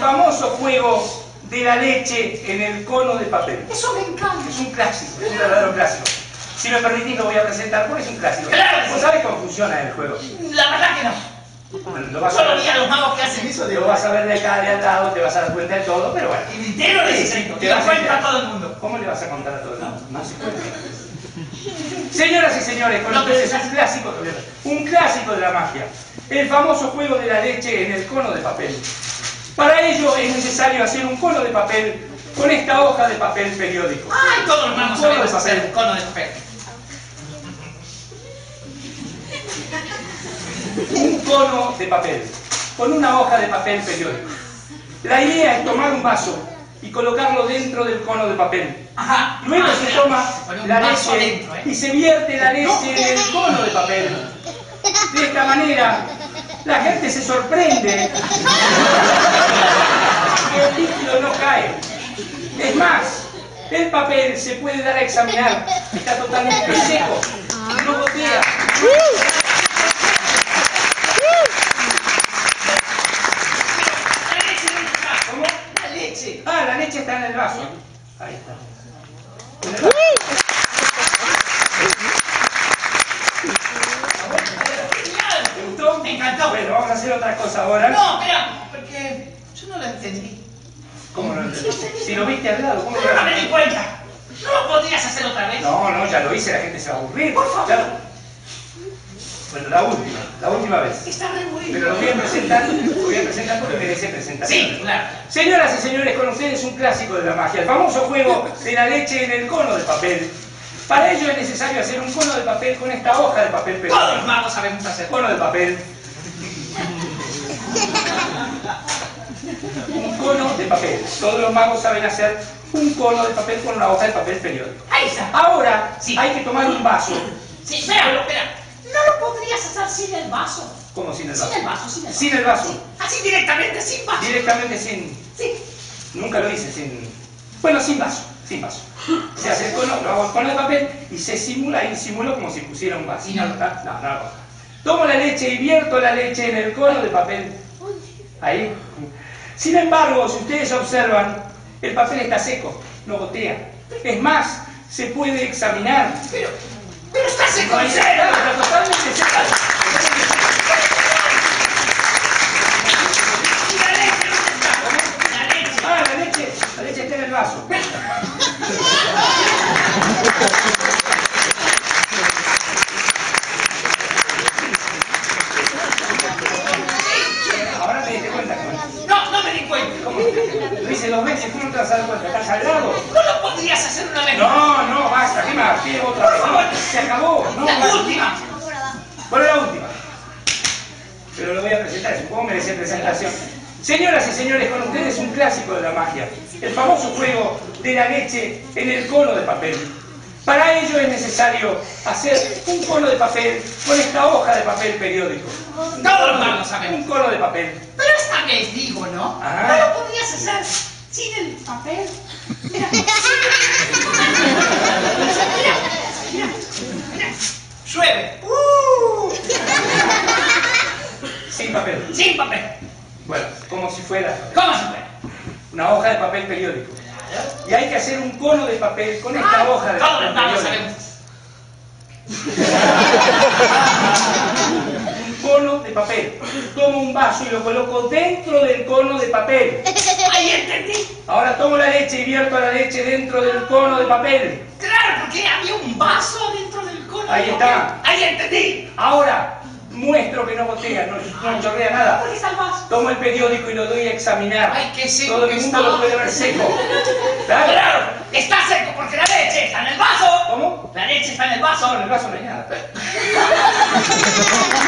famoso juego de la leche en el cono de papel. Eso me encanta. Es un clásico, es un verdadero clásico. Si me permitís lo voy a presentar porque es un clásico. Claro ¿Vos sabés cómo funciona el juego? La verdad que no. Bueno, lo vas a Solo ver, vi a los magos que hacen eso de lo vas a ver de acá de al lado, te vas a dar cuenta de todo, pero bueno. Y entero Sí, necesito. te lo vas a todo el mundo. ¿Cómo le vas a contar a todo el mundo? No se puede. Señoras y señores, con ustedes un clásico, un clásico de la magia, el famoso juego de la leche en el cono de papel. Para ello es necesario hacer un cono de papel con esta hoja de papel periódico. Ay, todos los Un cono de hacer papel. un cono de papel. Un cono de papel con una hoja de papel periódico. La idea es tomar un vaso y colocarlo dentro del cono de papel. Ajá. Luego se toma la leche ¿eh? y se vierte la leche en el cono de papel. De esta manera, la gente se sorprende que el líquido no cae. Es más, el papel se puede dar a examinar, está totalmente seco, no gotea. La leche dónde está? ¿Cómo? La leche. Ah, la leche está en el vaso. Ahí está. ¿Te gustó? Me encantó. Bueno, vamos a hacer otra cosa ahora. No, espera, porque yo no lo entendí. ¿Cómo no entendés? Si lo viste al lado, ¿cómo lo No me di cuenta. ¿No lo podrías hacer otra vez? No, no, ya lo hice, la gente se va a aburrir. Por favor. Ya- Bueno, la última, la última vez. Está re bueno. Pero lo voy a presentar, lo voy a presentar porque merece presentación. Sí, claro. Señoras y señores, con ustedes un clásico de la magia, el famoso juego de la leche en el cono de papel. Para ello es necesario hacer un cono de papel con esta hoja de papel Todos los magos sabemos hacer. Cono de papel. Un cono de papel. Todos los magos saben hacer un cono de papel con una hoja de papel periódico. Ahí está. Ahora Sí. hay que tomar un vaso. Sí, espera, espera. ¿No lo podrías hacer sin el vaso? ¿Cómo sin el Sin vaso? el vaso, sin el vaso. Sin el vaso. Sí, Así directamente, sin vaso. Directamente sin. Sí. Nunca lo hice sin. Bueno, sin vaso. Sin vaso. Se hace el cono, lo hago con de papel y se simula y simulo como si pusiera un vaso. No, no. no. Tomo la leche y vierto la leche en el cono de papel. Ahí. Sin embargo, si ustedes observan, el papel está seco, no gotea. Es más, se puede examinar. Pero, pero está seco No el hay cero. nada, está totalmente seca. ¿Y la leche dónde está? La leche. Ah, la leche, la leche está en el vaso. Ahora te diste cuenta. No, no me di cuenta. ¿Cómo? Lo hice dos veces, ¿cómo te vas a dar cuenta? ¿Estás al lado? ¿No lo podrías hacer una vez? No, no, basta, ¿qué más? Pide otra vez. No, se acabó. No, La última. Bueno, la última. Pero lo voy a presentar, supongo merece presentación. Señoras y señores, con ustedes un clásico de la magia, el famoso juego de la leche en el cono de papel. Para ello es necesario hacer un cono de papel con esta hoja de papel periódico. Todos magos sabemos. Un cono de papel. Pero esta vez digo, ¿no? Ajá. ¿No lo podrías hacer sin el papel? Mira, mira, mira, mira. Llueve. ¡Uh! Sin papel. Sin papel. Bueno, como si fuera ¿Cómo se puede? una hoja de papel periódico. Y hay que hacer un cono de papel con esta Ay, hoja de papel periódico. Un cono de papel. Tomo un vaso y lo coloco dentro del cono de papel. Ahí entendí. Ahora tomo la leche y vierto la leche dentro del cono de papel. Claro, porque había un vaso dentro del cono. Ahí de está. papel. Ahí entendí. Ahora muestro que no gotea, no, no chorrea nada. ¿Por qué está el vaso? Tomo el periódico y lo doy a examinar. Ay, qué seco Todo el mundo está. lo puede ver seco. ¿Claro? Claro, está seco porque la leche está en el vaso. ¿Cómo? La leche está en el vaso. No, en el vaso no hay nada.